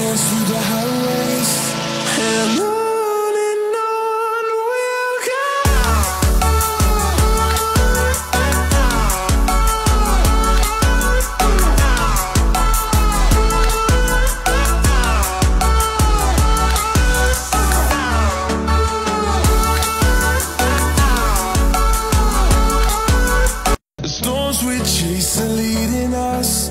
through the highways, and on storms we chase are leading us,